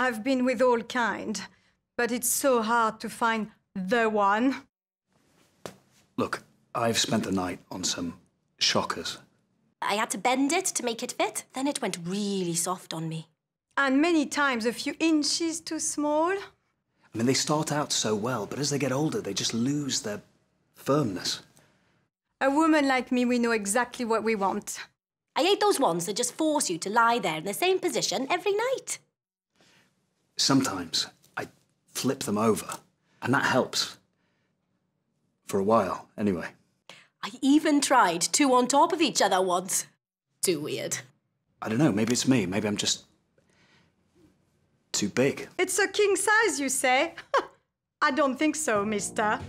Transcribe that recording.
I've been with all kind, but it's so hard to find the one. Look, I've spent the night on some shockers. I had to bend it to make it fit. Then it went really soft on me. And many times a few inches too small. I mean, they start out so well, but as they get older, they just lose their firmness. A woman like me, we know exactly what we want. I hate those ones that just force you to lie there in the same position every night. Sometimes I flip them over, and that helps. For a while, anyway. I even tried two on top of each other once. Too weird. I don't know, maybe it's me. Maybe I'm just too big. It's a king size, you say? I don't think so, mister.